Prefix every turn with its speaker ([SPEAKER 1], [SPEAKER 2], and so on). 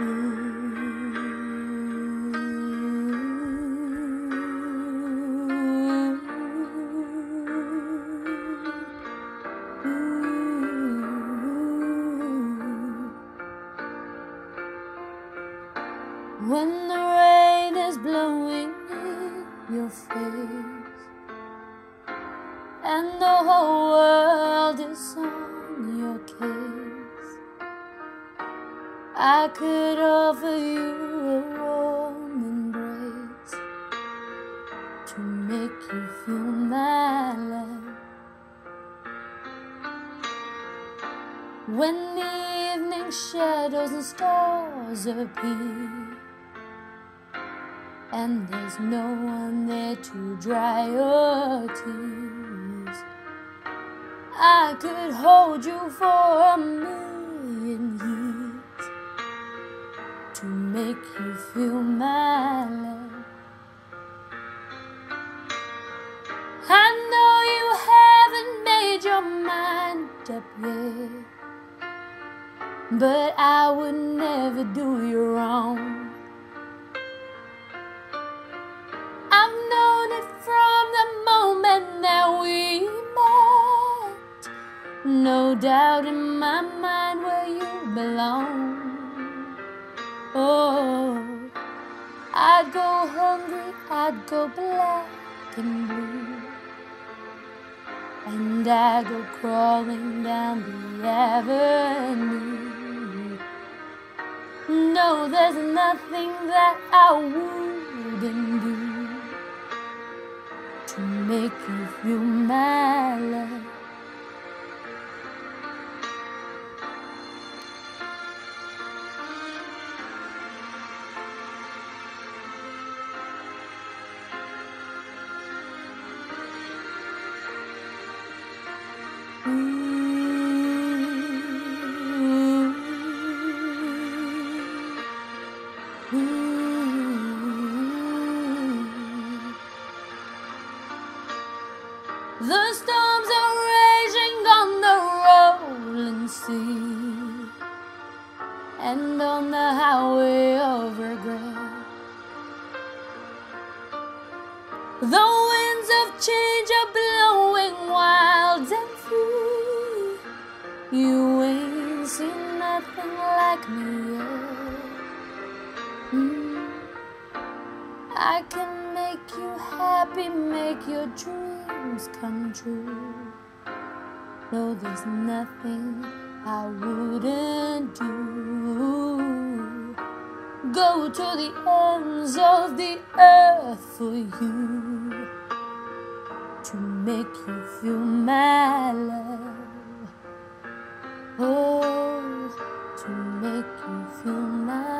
[SPEAKER 1] When the rain is blowing in your face and the whole world is on your case, I could offer you a warm embrace to make you feel my love. When the evening shadows and stars appear and there's no one there to dry your tears. I could hold you for a million up yet, but I would never do you wrong. I've known it from the moment that we met. No doubt in my mind where you belong. Oh, I'd go hungry, I'd go black and blue. And I go crawling down the avenue. No, there's nothing that I wouldn't do to make you feel my love. The storms are raging on the rolling sea and on the highway of regret. The winds of change are blowing wild and free. You ain't seen nothing like me yet. Mm. I can make you happy, make your dreams come true. No, there's nothing I wouldn't do. Go to the ends of the earth for you to make you feel my love. Oh, to make you feel my